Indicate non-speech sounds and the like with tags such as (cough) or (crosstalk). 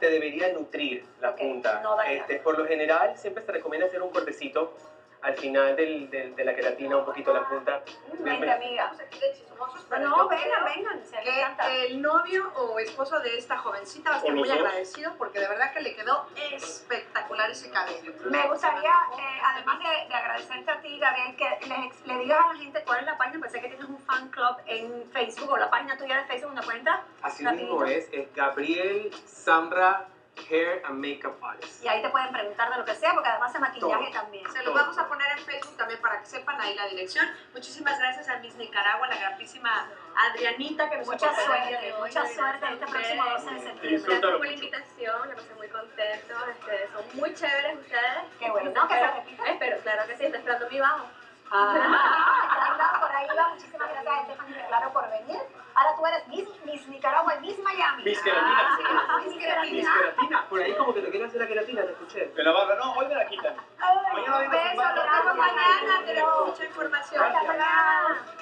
te debería nutrir la punta. no. Este, por lo general, siempre se recomienda hacer un cortecito al final del, del- de la queratina, un poquito la punta. Vente, amiga. No, vengan, vengan. Encanta. el novio o esposo de esta jovencita va a estar ¿O los muy dos? agradecido porque de verdad que le quedó espectacular ese cabello. Me gustaría, eh, además de, de agradecerte a ti, Gabriel, que le, ex- le digas a la gente cuál es la página. Pensé que tienes un fan club en Facebook o la página tuya de Facebook donde cuenta. Así Rapidito. mismo es, es Gabriel Samra Hair and Makeup Artist. Y ahí te pueden preguntar de lo que sea, porque además hace maquillaje Todo. también. Se los vamos a para que sepan ahí la dirección. Muchísimas gracias a Miss Nicaragua, la grandísima Adrianita que nos Mucha suerte, mucha suerte este próximo 12 de septiembre. Gracias por la invitación, me puse muy contento, este, son muy chéveres ustedes. Qué bueno, ¿no? Que se repita. Espero, claro que sí, estoy esperando mi bajo. Ah, (laughs) por ahí va. Muchísimas gracias a Stephanie Claro por venir. Ahora tú eres Miss, Miss Nicaragua y Miss Miami. Miss Queratina. Que te quieren hacer la queratina, te escuché. De la barba, no, hoy me la quitan. Ay, Mañana vengo beso, sin vemos Mañana tenemos mucha información. Hasta mañana. Que